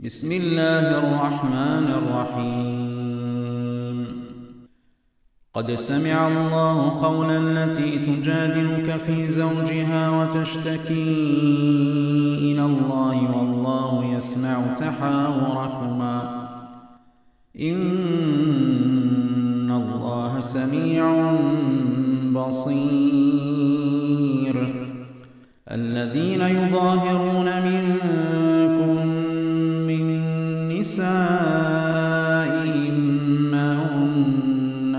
بسم الله الرحمن الرحيم. قد سمع الله قول التي تجادلك في زوجها وتشتكي إلى الله والله يسمع تحاوركما. إن الله سميع بصير. الذين يظاهرون نسائهم ما هن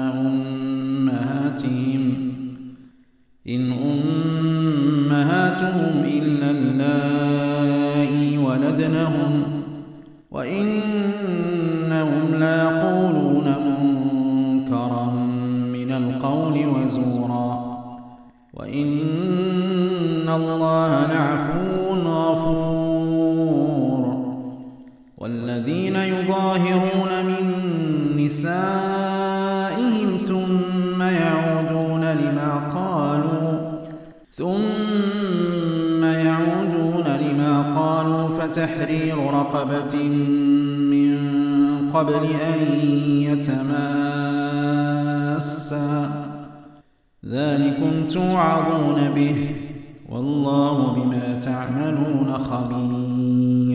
أمهاتهم. إن أمهاتهم إلا اللائي ولدنهم وإنهم ليقولون منكرا من القول وزورا. وإن الله يظاهرون من نسائهم ثم يعودون لما قالوا ثم يعودون لما قالوا فتحرير رقبة من قبل أن يتماسا. ذلكم توعظون به والله بما تعملون خبير.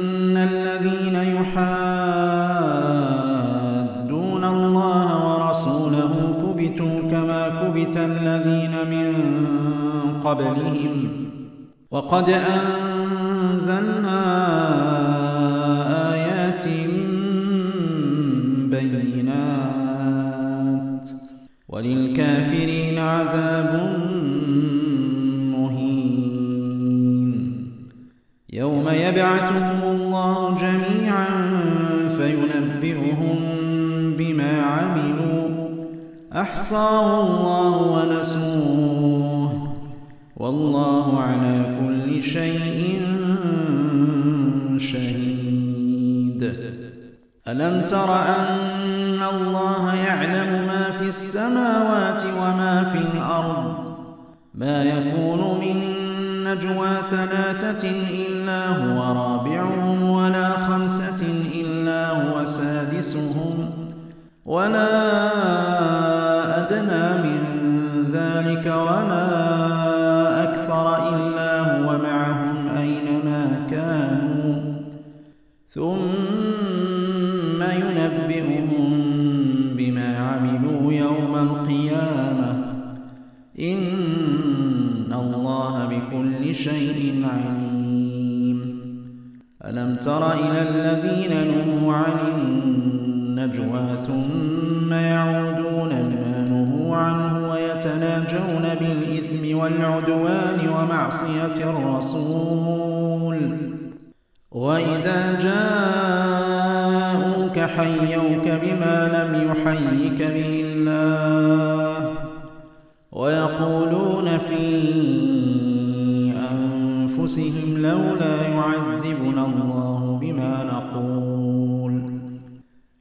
يحادون الله ورسوله كبتوا كما كبت الذين من قبلهم. وقد أنزلنا آيات بينات. وللكافرين عذاب يوم يبعثهم الله جميعا أحصاه الله ونسوه. والله على كل شيء شهيد. ألم تر أن الله يعلم ما في السماوات وما في الأرض؟ ما يكون من نجوى ثلاثة إلا هو رابعهم ولا خمسة إلا هو سادسهم. ولا ذلك ولا أكثر إلا هو معهم أينما كانوا. ثم ينبئهم بما عملوا يوم القيامة. إن الله بكل شيء عليم. ألم تر إلى الذين نهوا عن ومعصية الرسول. وإذا جاءوك حيوك بما لم يحيك به الله ويقولون في أنفسهم لولا يعذبنا الله بما نقول.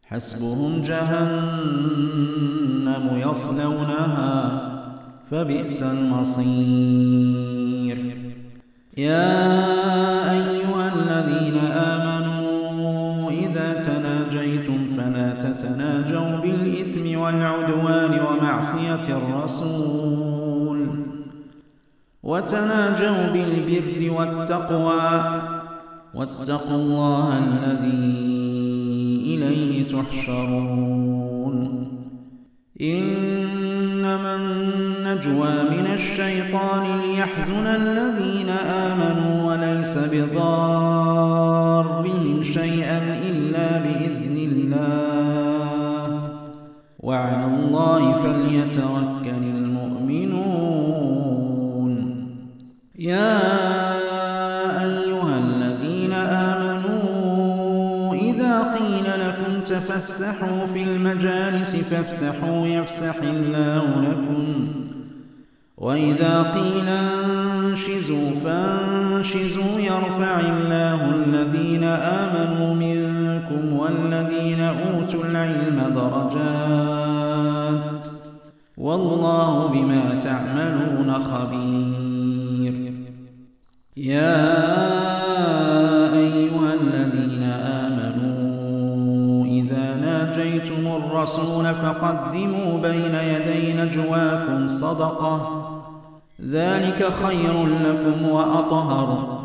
حسبهم جهنم يصلونها فبئس المصير. يا أيها الذين آمنوا إذا تناجيتم فلا تتناجوا بالإثم والعدوان ومعصية الرسول. وتناجوا بالبر والتقوى. واتقوا الله الذي إليه تحشرون. إنما النجوى من الشيطان ليحزن الذين آمنوا وليس بضارهم تفسحوا في المجالس فافسحوا يفسح الله لكم. وإذا قيل انشزوا فانشزوا يرفع الله الذين آمنوا منكم والذين أوتوا العلم درجات. والله بما تعملون خبير. يا ناجيتم الرسول فقدموا بين يدي نجواكم صدقة. ذلك خير لكم وأطهر.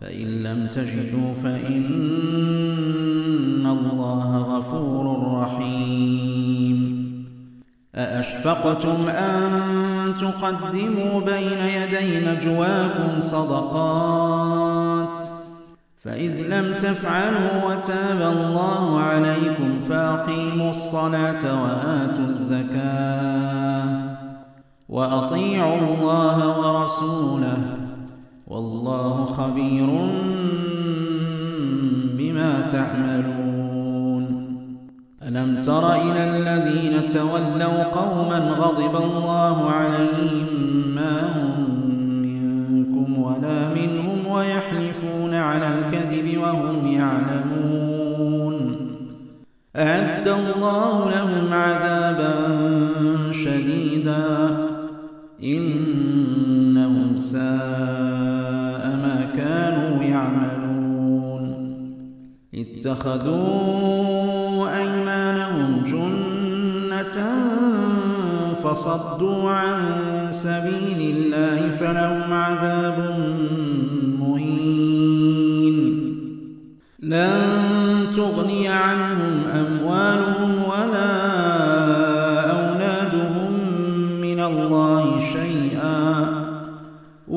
فإن لم تجدوا فإن الله غفور رحيم. أأشفقتم أن تقدموا بين يدي نجواكم صدقات فإذ لم تفعلوا وتاب الله عليكم فأقيموا الصلاة وآتوا الزكاة وأطيعوا الله ورسوله والله خبير بما تعملون. ألم تر إلى الذين تولوا قوما غضب الله عليهم ما هم منكم ولا منهم ويحلفون على الكذب وهم يعلمون. أعد الله لهم عذابا شديدا. إنهم ساء ما كانوا يعملون. اتخذوا أيمانهم جنة فصدوا عن سبيل الله فلهم عذاب لن تغني عنهم أموالهم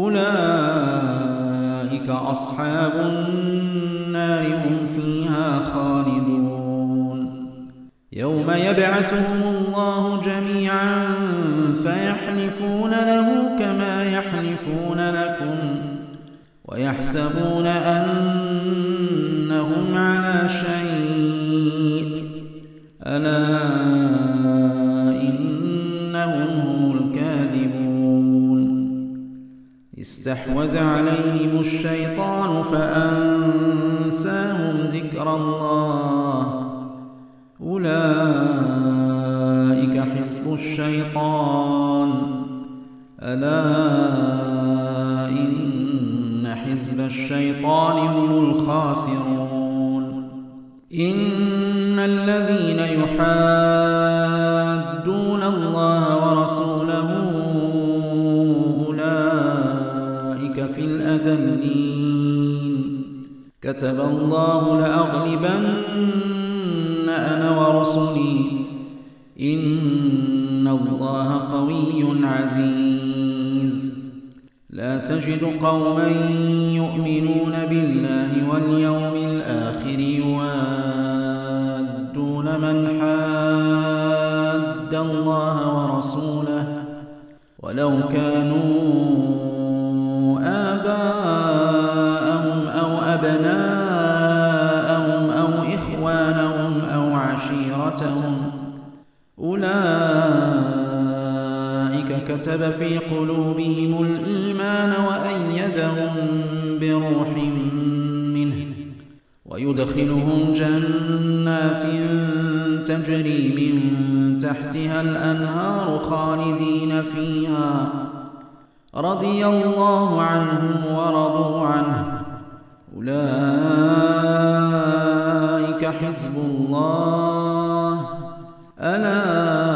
أولئك أصحاب النار هم فيها خالدون. يوم يبعثهم الله جميعا فيحلفون له كما يحلفون لكم ويحسبون أنهم ألا استحوذ عليهم الشيطان فأنساهم ذكر الله. أولئك حزب الشيطان. ألا إن حزب الشيطان هم الخاسرون. إن الذين يحادون الله ورسوله في الأذلين. كتب الله لأغلبن أنا ورسلي. إن الله قوي عزيز. لا تجد قوما يؤمنون بالله واليوم الآخر يوادون من ولو كانوا آباءهم أو أبناءهم أو إخوانهم أو عشيرتهم أولئك كتب في قلوبهم الإيمان وأيدهم بروح منه ويدخلهم جنات تجري من تحتها الأنهار خالدين فيها. رضي الله عنهم ورضوا عنه. أولئك حزب الله. ألا